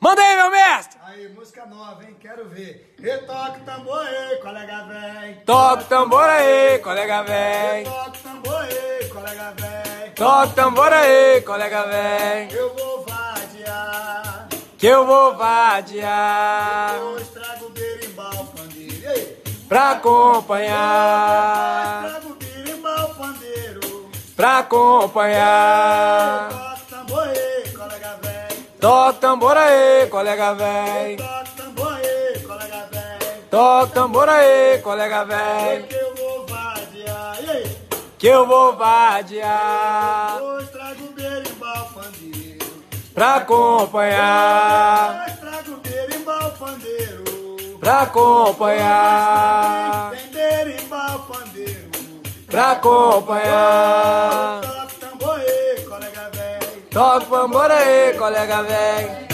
Manda aí, meu mestre! Aí, música nova, hein? Quero ver. E toca o tambor aí, colega vem. Toca o tambor aí, colega vem. Toca o tambor aí, colega vem. Toca o tambor aí, colega vem. Eu vou vadiar. Que eu vou vadiar. Eu estrago o berimbau, pandeiro. E? Pra acompanhar. Estrago o berimbau, pandeiro. Pra acompanhar. Toca o tambor aí, colega vem. Toca o tambor aí, colega. Toca o tambor aí, colega tambor aí, colega. Que eu vou vadiar. Que eu vou vadiar. Eu estrago o berimbau, pandeiro. Pra acompanhar. Eu estrago o berimbau, pandeiro. Pra acompanhar. Tem berimbau, pandeiro. Pra acompanhar. Toca o tambor aí, colega velho. Toca o tambor aí, colega vem.